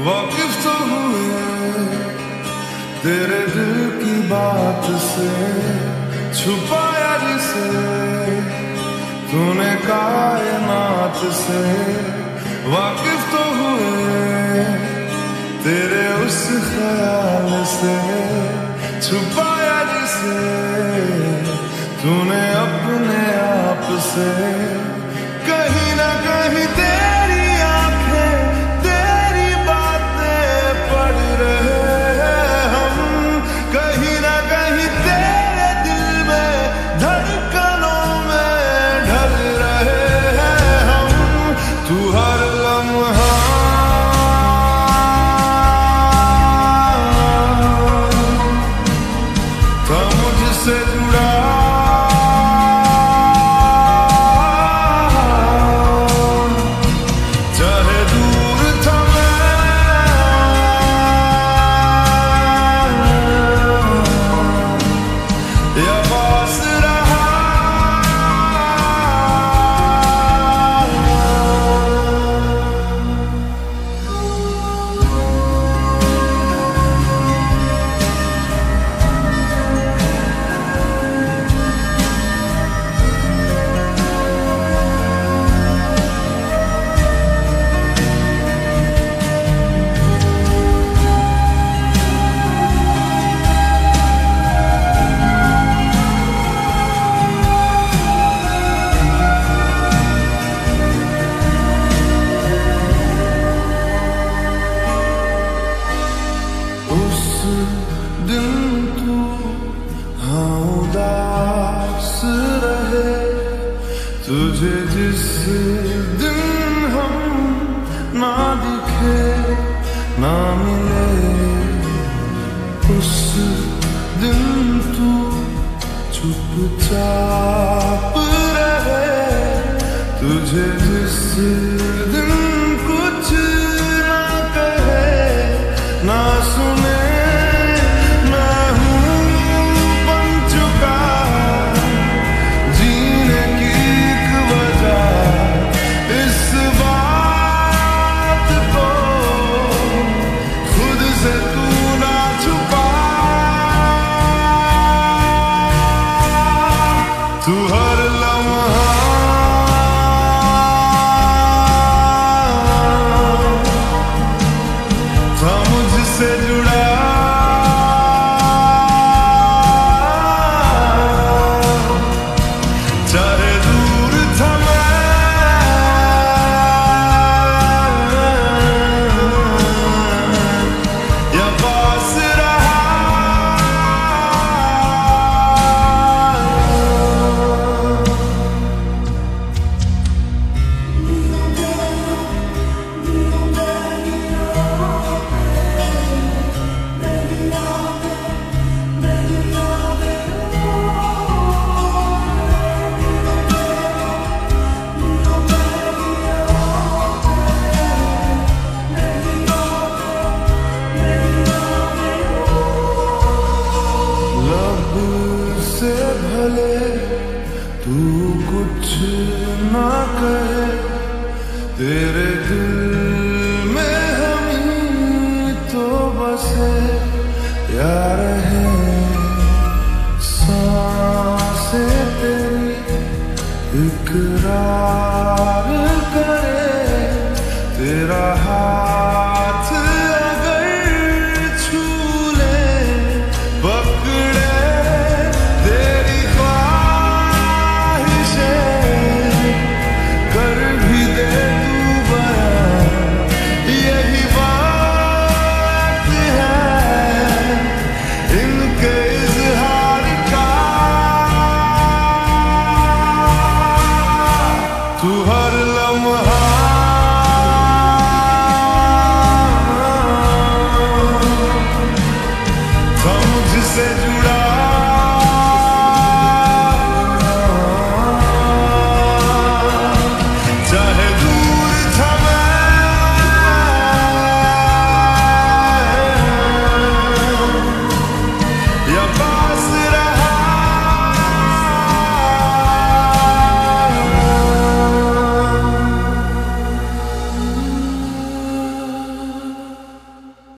वाकिफ तो हुए तेरे दिल की बात से, छुपाया जिसे, तूने कायनात से। वाकिफ तो हुए तेरे उस ख्याल से, छुपाया जिसे, तूने अपने आप से। तुझे जिस दिन हम ना दिखे, ना मिले, उस दिन तू चुपचाप रहे। तुझे जिस Tired भले तू कुछ ना कहे, तेरे दिल में हम तो बसे यार है साँसें तेरी इकरार said you